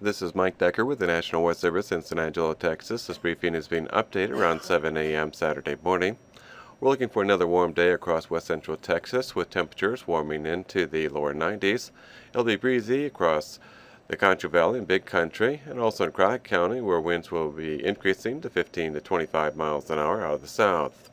This is Mike Decker with the National Weather Service in San Angelo, Texas. This briefing is being updated around 7 a.m. Saturday morning. We're looking for another warm day across west central Texas with temperatures warming into the lower 90s. It'll be breezy across the Concho Valley and Big Country and also in Crockett County where winds will be increasing to 15 to 25 miles an hour out of the south.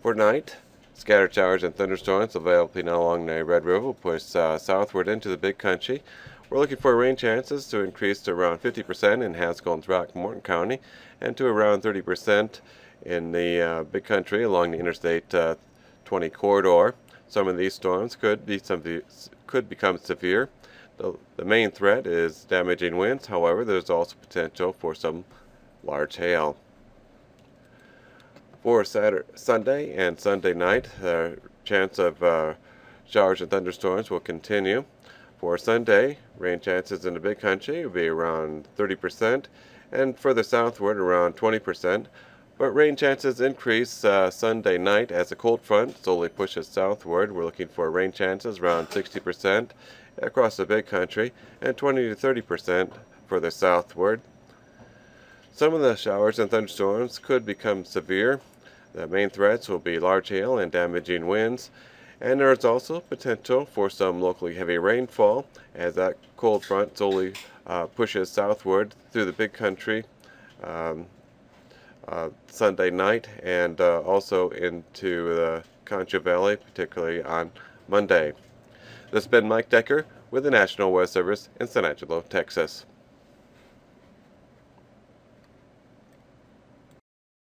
For tonight, scattered showers and thunderstorms developing along the Red River will push uh, southward into the Big Country we're looking for rain chances to increase to around 50% in Haskell and Throckmorton County and to around 30% in the uh, big country along the Interstate uh, 20 corridor. Some of these storms could be some could become severe. The, the main threat is damaging winds. However, there's also potential for some large hail. For Saturday, Sunday and Sunday night, the chance of uh, showers and thunderstorms will continue. For Sunday, rain chances in the big country will be around 30% and further southward around 20%. But rain chances increase uh, Sunday night as a cold front slowly pushes southward. We're looking for rain chances around 60% across the big country and 20 to 30% further southward. Some of the showers and thunderstorms could become severe. The main threats will be large hail and damaging winds and there is also potential for some locally heavy rainfall as that cold front slowly uh, pushes southward through the big country um, uh, Sunday night and uh, also into the Concho Valley, particularly on Monday. This has been Mike Decker with the National Weather Service in San Angelo, Texas.